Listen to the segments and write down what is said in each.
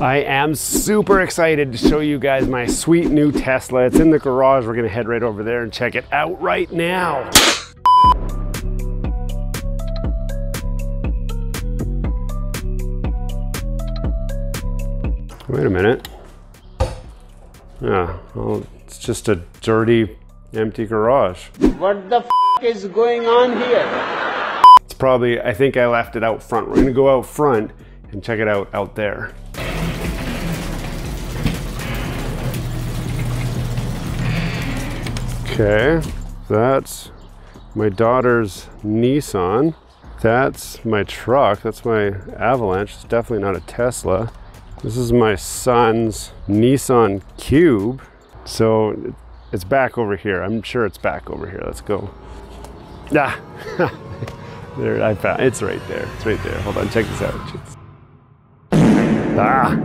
I am super excited to show you guys my sweet new Tesla. It's in the garage. We're gonna head right over there and check it out right now. Wait a minute. Yeah, well, it's just a dirty, empty garage. What the f is going on here? It's probably, I think I left it out front. We're gonna go out front and check it out out there. Okay, that's my daughter's Nissan. That's my truck. That's my Avalanche. It's definitely not a Tesla. This is my son's Nissan Cube. So it's back over here. I'm sure it's back over here. Let's go. Ah, there, I found it's right there. It's right there. Hold on, check this out. Ah,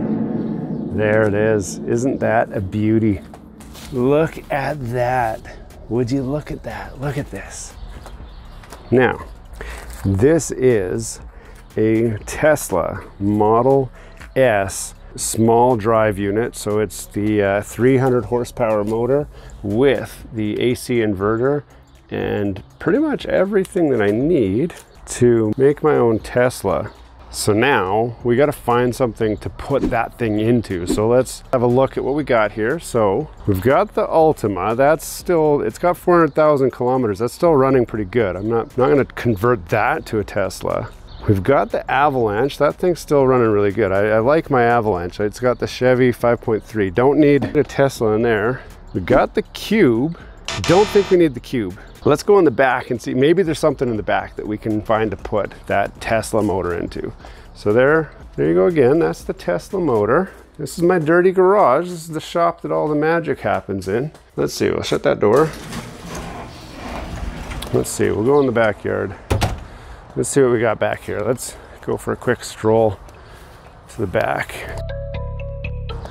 there it is. Isn't that a beauty? Look at that. Would you look at that? Look at this. Now, this is a Tesla Model S small drive unit. So it's the uh, 300 horsepower motor with the AC inverter and pretty much everything that I need to make my own Tesla. So now we got to find something to put that thing into. So let's have a look at what we got here. So we've got the Altima. That's still, it's got 400,000 kilometers. That's still running pretty good. I'm not, not going to convert that to a Tesla. We've got the Avalanche. That thing's still running really good. I, I like my Avalanche. It's got the Chevy 5.3. Don't need a Tesla in there. We got the Cube. Don't think we need the Cube. Let's go in the back and see. Maybe there's something in the back that we can find to put that Tesla motor into. So there, there you go again. That's the Tesla motor. This is my dirty garage. This is the shop that all the magic happens in. Let's see, we'll shut that door. Let's see, we'll go in the backyard. Let's see what we got back here. Let's go for a quick stroll to the back.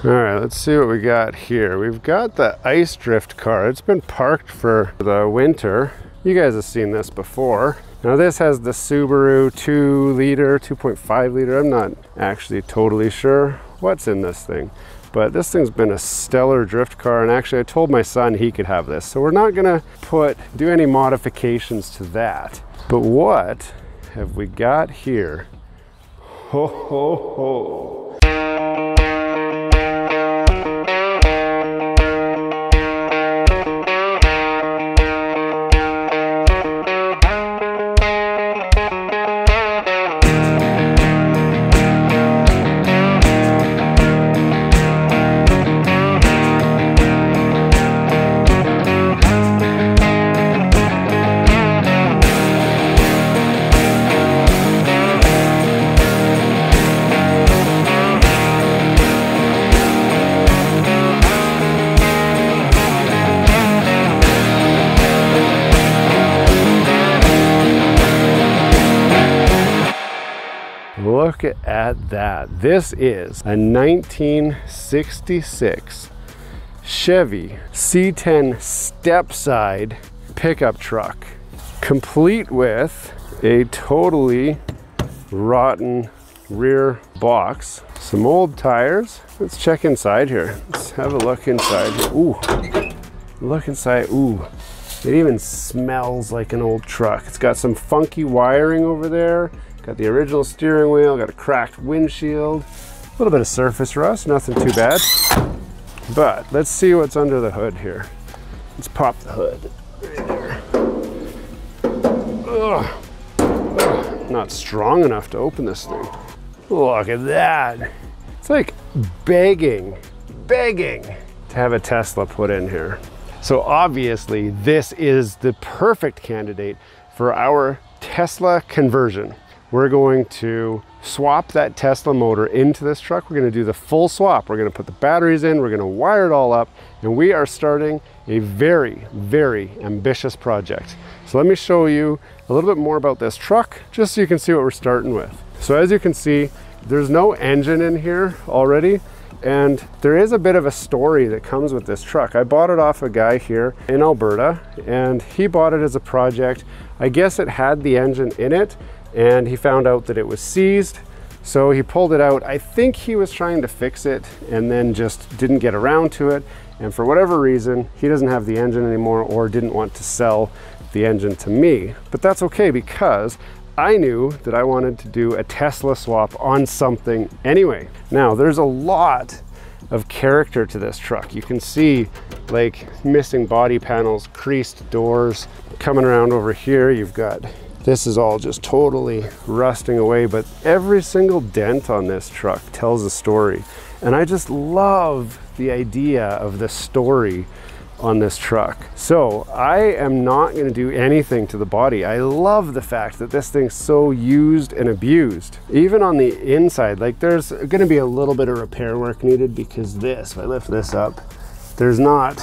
All right, let's see what we got here. We've got the ice drift car. It's been parked for the winter. You guys have seen this before. Now this has the Subaru 2 liter, 2.5 liter. I'm not actually totally sure what's in this thing, but this thing's been a stellar drift car. And actually I told my son he could have this. So we're not gonna put, do any modifications to that. But what have we got here? Ho, ho, ho. Look at that. This is a 1966 Chevy C10 step side pickup truck, complete with a totally rotten rear box, some old tires. Let's check inside here. Let's have a look inside. Ooh, look inside. Ooh, it even smells like an old truck. It's got some funky wiring over there. Got the original steering wheel, got a cracked windshield, a little bit of surface rust, nothing too bad. But let's see what's under the hood here. Let's pop the hood. Ugh. Ugh. Not strong enough to open this thing. Look at that. It's like begging, begging to have a Tesla put in here. So obviously this is the perfect candidate for our Tesla conversion we're going to swap that Tesla motor into this truck. We're gonna do the full swap. We're gonna put the batteries in, we're gonna wire it all up, and we are starting a very, very ambitious project. So let me show you a little bit more about this truck, just so you can see what we're starting with. So as you can see, there's no engine in here already, and there is a bit of a story that comes with this truck. I bought it off a guy here in Alberta, and he bought it as a project. I guess it had the engine in it, and he found out that it was seized. So he pulled it out. I think he was trying to fix it and then just didn't get around to it. And for whatever reason, he doesn't have the engine anymore or didn't want to sell the engine to me. But that's okay because I knew that I wanted to do a Tesla swap on something anyway. Now, there's a lot of character to this truck. You can see like missing body panels, creased doors. Coming around over here, you've got this is all just totally rusting away, but every single dent on this truck tells a story. And I just love the idea of the story on this truck. So I am not going to do anything to the body. I love the fact that this thing's so used and abused. Even on the inside, like there's going to be a little bit of repair work needed because this, if I lift this up, there's not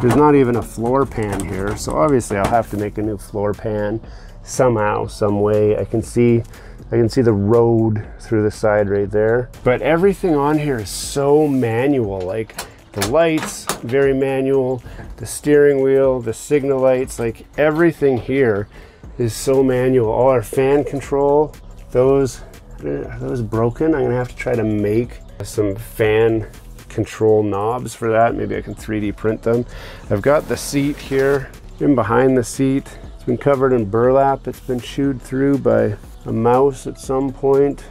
there's not even a floor pan here. So obviously I'll have to make a new floor pan somehow, some way. I can see I can see the road through the side right there. But everything on here is so manual. Like the lights, very manual, the steering wheel, the signal lights, like everything here is so manual. All our fan control, those, are those broken? I'm gonna have to try to make some fan control knobs for that. Maybe I can 3D print them. I've got the seat here, in behind the seat. It's been covered in burlap. It's been chewed through by a mouse at some point.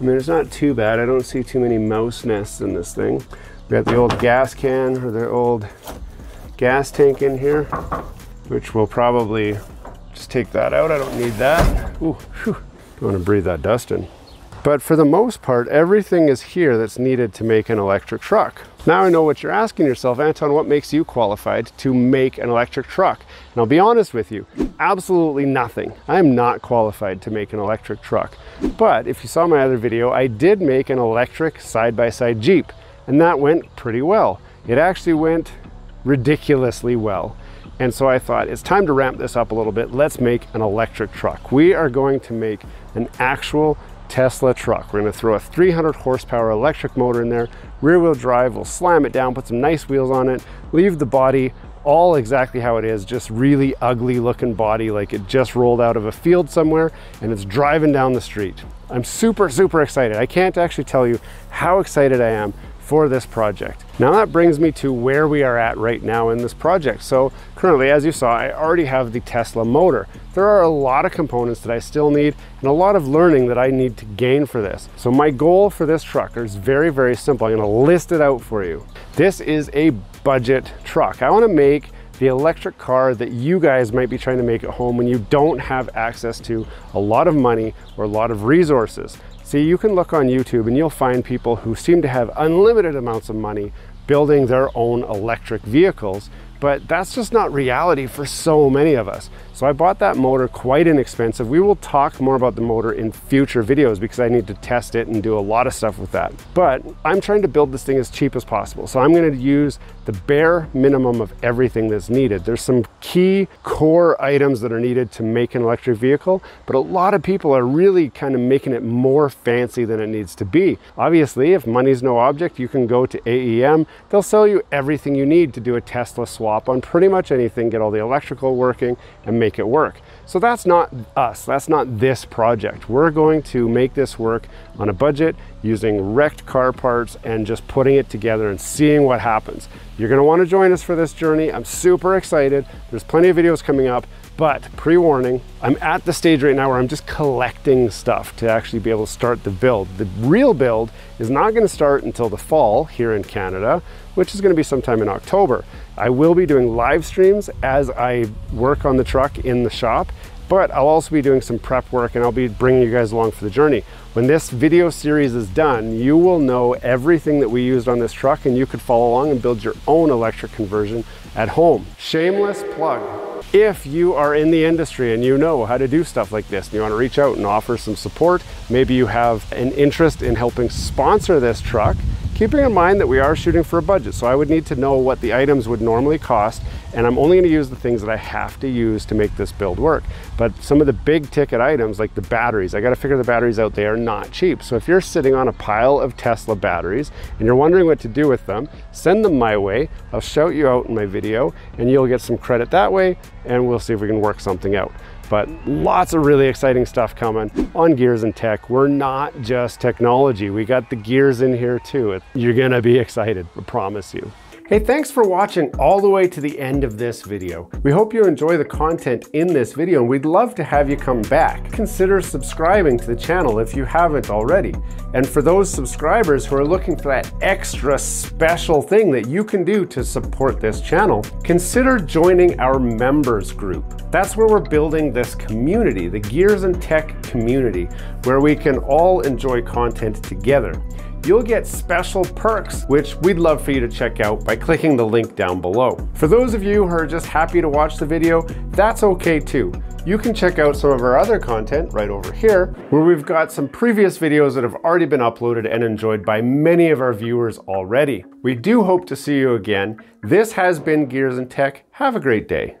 I mean, it's not too bad. I don't see too many mouse nests in this thing. We got the old gas can or the old gas tank in here, which we'll probably just take that out. I don't need that. Ooh, whew. don't want to breathe that dust in. But for the most part, everything is here that's needed to make an electric truck. Now I know what you're asking yourself, Anton, what makes you qualified to make an electric truck? And I'll be honest with you, absolutely nothing. I am not qualified to make an electric truck. But if you saw my other video, I did make an electric side-by-side -side Jeep and that went pretty well. It actually went ridiculously well. And so I thought it's time to ramp this up a little bit. Let's make an electric truck. We are going to make an actual Tesla truck. We're gonna throw a 300 horsepower electric motor in there, rear wheel drive, we'll slam it down, put some nice wheels on it, leave the body all exactly how it is, just really ugly looking body, like it just rolled out of a field somewhere and it's driving down the street. I'm super, super excited. I can't actually tell you how excited I am for this project. Now that brings me to where we are at right now in this project. So currently, as you saw, I already have the Tesla motor. There are a lot of components that I still need and a lot of learning that I need to gain for this. So my goal for this truck is very, very simple. I'm gonna list it out for you. This is a budget truck. I wanna make the electric car that you guys might be trying to make at home when you don't have access to a lot of money or a lot of resources. See, you can look on YouTube and you'll find people who seem to have unlimited amounts of money building their own electric vehicles but that's just not reality for so many of us. So I bought that motor quite inexpensive. We will talk more about the motor in future videos because I need to test it and do a lot of stuff with that. But I'm trying to build this thing as cheap as possible. So I'm gonna use the bare minimum of everything that's needed. There's some key core items that are needed to make an electric vehicle, but a lot of people are really kind of making it more fancy than it needs to be. Obviously, if money's no object, you can go to AEM. They'll sell you everything you need to do a Tesla swap on pretty much anything, get all the electrical working and make it work. So that's not us, that's not this project. We're going to make this work on a budget using wrecked car parts and just putting it together and seeing what happens. You're gonna wanna join us for this journey. I'm super excited. There's plenty of videos coming up. But pre-warning, I'm at the stage right now where I'm just collecting stuff to actually be able to start the build. The real build is not gonna start until the fall here in Canada, which is gonna be sometime in October. I will be doing live streams as I work on the truck in the shop, but I'll also be doing some prep work and I'll be bringing you guys along for the journey. When this video series is done, you will know everything that we used on this truck and you could follow along and build your own electric conversion at home. Shameless plug. If you are in the industry and you know how to do stuff like this and you want to reach out and offer some support, maybe you have an interest in helping sponsor this truck, keeping in mind that we are shooting for a budget. So I would need to know what the items would normally cost and I'm only gonna use the things that I have to use to make this build work. But some of the big ticket items like the batteries, I gotta figure the batteries out, they are not cheap. So if you're sitting on a pile of Tesla batteries and you're wondering what to do with them, send them my way. I'll shout you out in my video and you'll get some credit that way and we'll see if we can work something out. But lots of really exciting stuff coming on Gears and Tech. We're not just technology. We got the gears in here too. You're gonna be excited, I promise you. Hey, thanks for watching all the way to the end of this video. We hope you enjoy the content in this video and we'd love to have you come back. Consider subscribing to the channel if you haven't already. And for those subscribers who are looking for that extra special thing that you can do to support this channel, consider joining our members group. That's where we're building this community, the Gears and Tech community, where we can all enjoy content together you'll get special perks, which we'd love for you to check out by clicking the link down below. For those of you who are just happy to watch the video, that's okay too. You can check out some of our other content right over here, where we've got some previous videos that have already been uploaded and enjoyed by many of our viewers already. We do hope to see you again. This has been Gears and Tech. Have a great day.